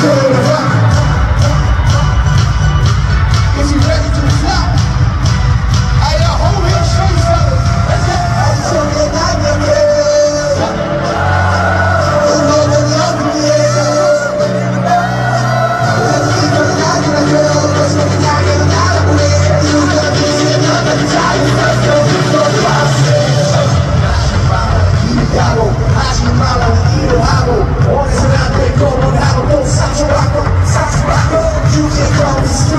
Good. you get.